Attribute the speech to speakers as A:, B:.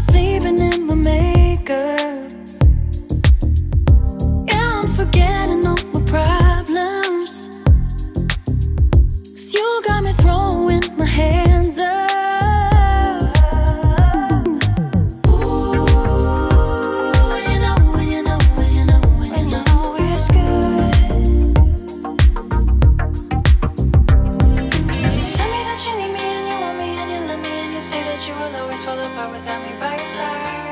A: sleeping in my makeup. Yeah, I'm forgetting all my you got me throwing say that you will always fall apart without me by side.